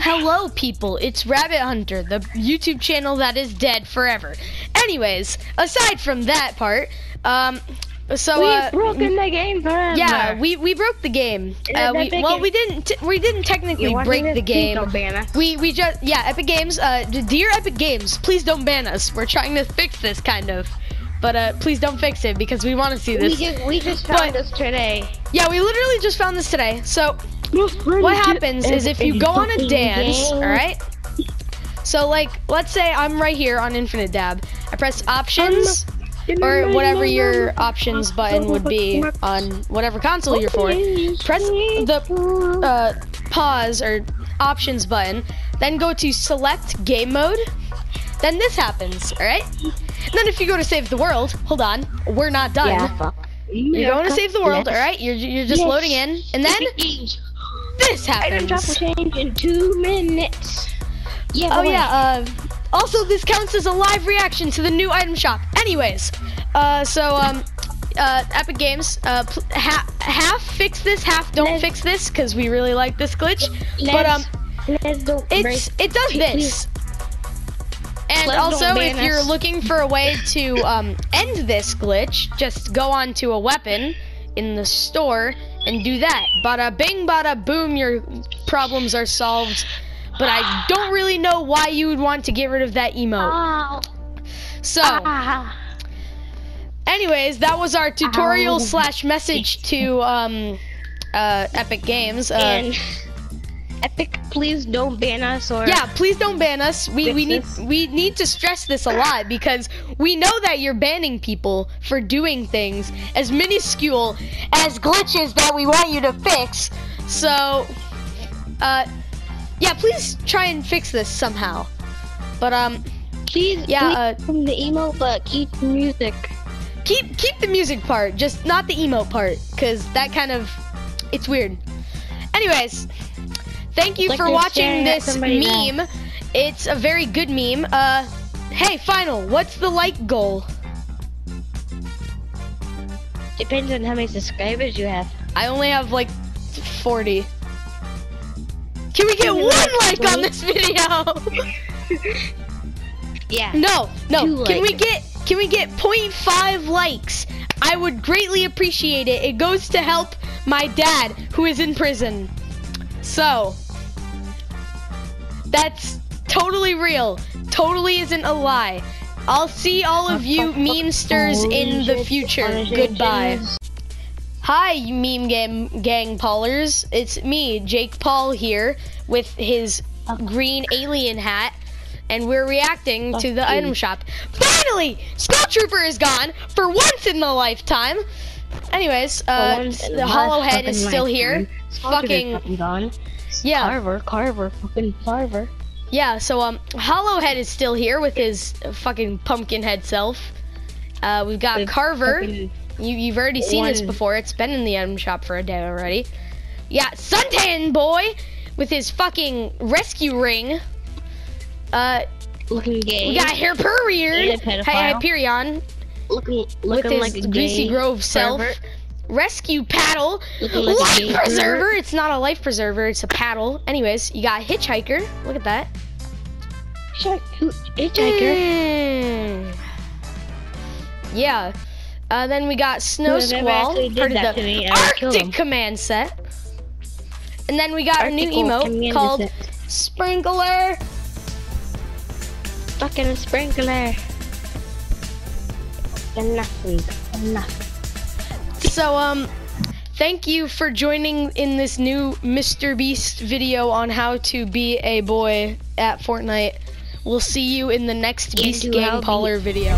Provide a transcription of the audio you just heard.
Hello, people. It's Rabbit Hunter, the YouTube channel that is dead forever. Anyways, aside from that part, um, so We've uh, broken the game forever. yeah, we we broke the game. Uh, we, well, we didn't t- we didn't technically break the game. don't ban us. We we just yeah, Epic Games. Uh, dear Epic Games, please don't ban us. We're trying to fix this kind of, but uh, please don't fix it because we want to see We this. just we just found But- this today. Yeah, we literally just found this today. So what happens is if you go on a dance, all right. So like, let's say I'm right here on Infinite Dab. I press options or whatever your options button would be on whatever console you're for. Press the uh, pause or options button, then go to select game mode. Then this happens, all right? And then if you go to save the world, hold on, we're not done. Yeah. You're going to save the world, all right? You're you're just loading in, and then this Item drop will happens. change in two minutes. Yeah. Oh boy. yeah. Uh, also, this counts as a live reaction to the new item shop. Anyways, uh, so um, uh, Epic Games, uh, ha- half fix this, half don't Let's- fix this, because we really like this glitch. But um, Let's, let's don't break. it's it does this. And Let's also, if you're us. looking for a way to um, end this glitch, just go on to a weapon in the store and do that. Bada bing, bada boom, your problems are solved. But I don't really know why you would want to get rid of that emote. So, Ah. anyways, that was our tutorial slash message to um, uh, Epic Games. Uh, and Epic, please don't ban us or Yeah, please don't ban us. We we need we need to stress this a lot because we know that you're banning people for doing things as minuscule as glitches that we want you to fix. So, uh, yeah, please try and fix this somehow. But um, please Yeah, please uh, from the emo, but keep the music. keep keep the music part, just not the emote part, because that kind of it's weird. Anyways, thank you Like for watching this meme. It's a very good meme. Uh, hey, final, what's the like goal? Depends on how many subscribers you have. I only have like 40. Can we get one like, like on this video? Yeah. no, no. Two Can we get can we get 0.5 likes? I would greatly appreciate it. It goes to help my dad who is in prison. So, that's totally real. Totally isn't a lie. I'll see all of you memesters in the future. Goodbye. Hi, you meme game gang Paulers. It's me, Jake Paul here, with his green alien hat, and we're reacting to the item shop. Finally, Skull Trooper is gone for once in the lifetime. Anyways, uh, the Hollow Head is still here. Fucking Fucking gone. Yeah, Carver, Carver, fucking Carver. yeah. So um, Hollow Head is still here with his fucking pumpkin head self. Uh, we've got The Carver. You, you've already seen this before. It's been in the item shop for a day already. Yeah, Suntan Boy with his fucking rescue ring. Uh, Looking gay. we got Hyperion. And a. Hi, Hyperion looking with looking his like a Greasy Grove self. pervert. Rescue paddle. Looking like a life preserver. It's not a life preserver. It's a paddle. Anyways, you got Hitchhiker. Look at that. Hitchhiker. Mm. Yeah. Uh, then we got Snow Whoever Squall, part of the me, I would kill Arctic. Command set. And then we got a new emote called set. Sprinkler. Fucking sprinkler. Nothing. Nothing. So, um, thank you for joining in this new Mr. Beast video on how to be a boy at Fortnite. We'll see you in the next Beast Gang Pauler video.